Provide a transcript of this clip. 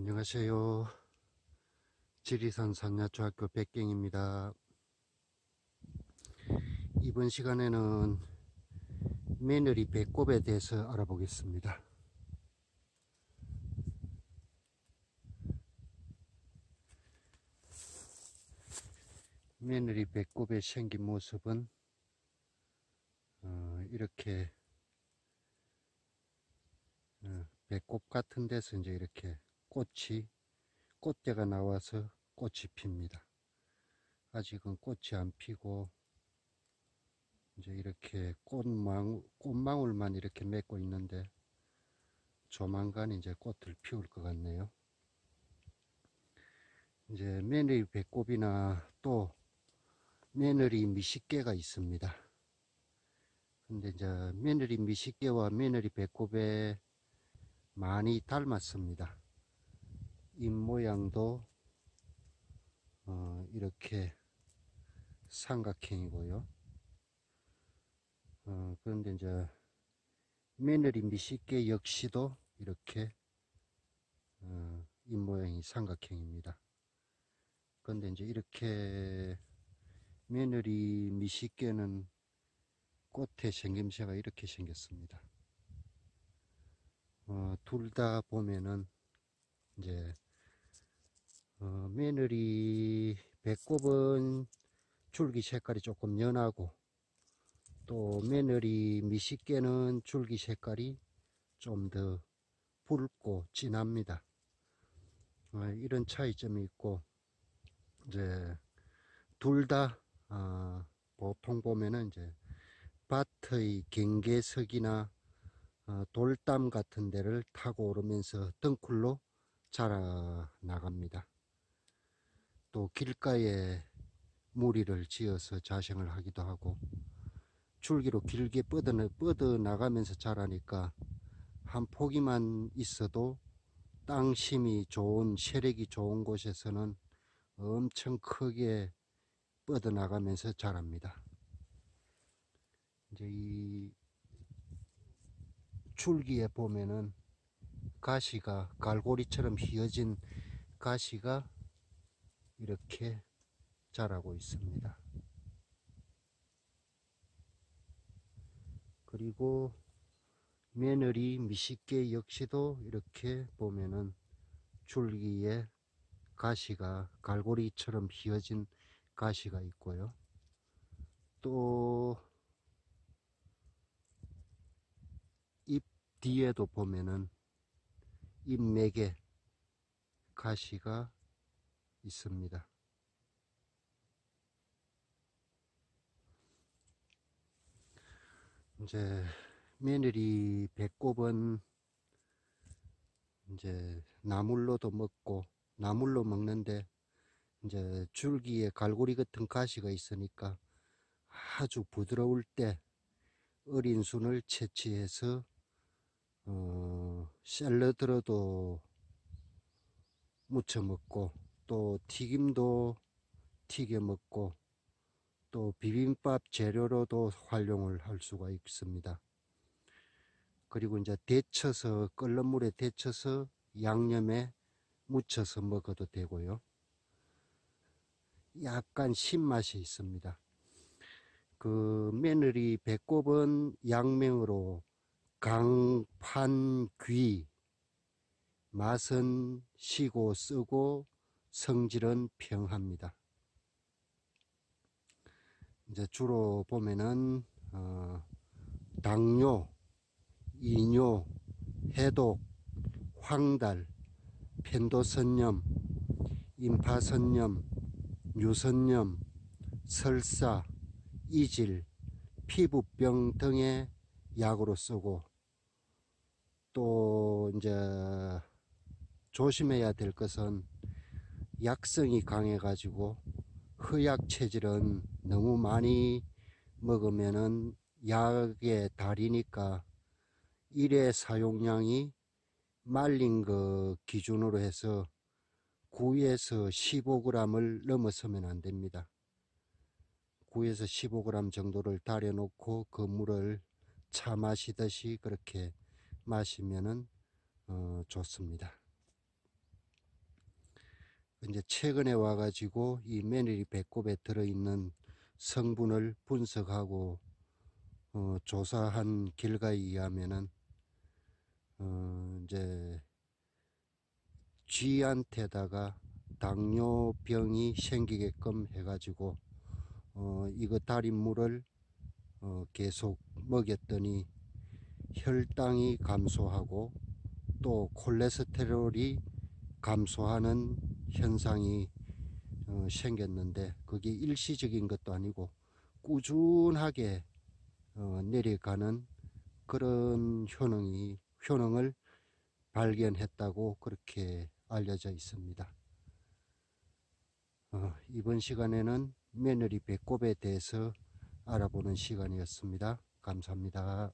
안녕하세요. 지리산 산야초학교 백경입니다. 이번 시간에는 며느리 배꼽에 대해서 알아보겠습니다. 며느리 배꼽의 생긴 모습은 어, 이렇게 어, 배꼽 같은 데서 이제 이렇게 꽃이 꽃대가 나와서 꽃이 핍니다. 아직은 꽃이 안 피고 이제 이렇게 꽃망, 꽃망울만 이렇게 맺고 있는데 조만간 이제 꽃을 피울 것 같네요. 이제 며느리 배꼽이나 또 며느리 미식개가 있습니다. 근데 이제 며느리 미식개와 며느리 배꼽에 많이 닮았습니다. 입 모양도 어, 이렇게 삼각형이고요. 어, 그런데 이제 며느리 미식개 역시도 이렇게 어, 입 모양이 삼각형입니다. 그런데 이제 이렇게 며느리 미식개는 꽃의 생김새가 이렇게 생겼습니다. 어, 둘 다 보면은 이제 어, 며느리 배꼽은 줄기 색깔이 조금 연하고 또 며느리 미식개는 줄기 색깔이 좀 더 붉고 진합니다. 어, 이런 차이점이 있고 이제 둘다 어, 보통 보면은 이제 밭의 경계석이나 어, 돌담 같은 데를 타고 오르면서 덩쿨로 자라 나갑니다. 또 길가에 무리를 지어서 자생을 하기도 하고 줄기로 길게 뻗어, 뻗어 나가면서 자라니까 한 포기만 있어도 땅 심이 좋은 세력이 좋은 곳에서는 엄청 크게 뻗어 나가면서 자랍니다. 이제 이 줄기에 보면은 가시가 갈고리처럼 휘어진 가시가 이렇게 자라고 있습니다. 그리고 며느리 미식개 역시도 이렇게 보면은 줄기에 가시가 갈고리처럼 휘어진 가시가 있고요. 또 잎 뒤에도 보면은 잎맥에 가시가 있습니다. 이제 며느리 배꼽은 이제 나물로도 먹고 나물로 먹는데 이제 줄기에 갈고리 같은 가시가 있으니까 아주 부드러울 때 어린 순을 채취해서 어, 샐러드로도 무쳐 먹고 또 튀김도 튀겨 먹고 또 비빔밥 재료로도 활용을 할 수가 있습니다. 그리고 이제 데쳐서 끓는 물에 데쳐서 양념에 묻혀서 먹어도 되고요. 약간 신맛이 있습니다. 그 며느리 배꼽은 양명으로 강판귀 맛은 시고 쓰고 성질은 평합니다. 이제 주로 보면은 어, 당뇨, 이뇨, 해독, 황달, 편도선염, 임파선염, 유선염, 설사, 이질, 피부병 등의 약으로 쓰고 또 이제 조심해야 될 것은 약성이 강해 가지고 허약 체질은 너무 많이 먹으면은 약에 달이니까 일회 사용량이 말린 거 기준으로 해서 9에서 15g을 넘어서면 안 됩니다. 9에서 15g 정도를 달여 놓고 그 물을 차 마시듯이 그렇게 마시면은 어, 좋습니다. 이제 최근에 와가지고 이 메밀이 배꼽에 들어있는 성분을 분석하고 어, 조사한 결과에 의하면은 어, 이제 쥐한테다가 당뇨병이 생기게끔 해가지고 어, 이거 달인 물을 어, 계속 먹였더니 혈당이 감소하고 또 콜레스테롤이 감소하는 현상이 어, 생겼는데 그게 일시적인 것도 아니고 꾸준하게 어, 내려가는 그런 효능이 효능을 발견했다고 그렇게 알려져 있습니다. 어, 이번 시간에는 며느리 배꼽에 대해서 알아보는 시간이었습니다. 감사합니다.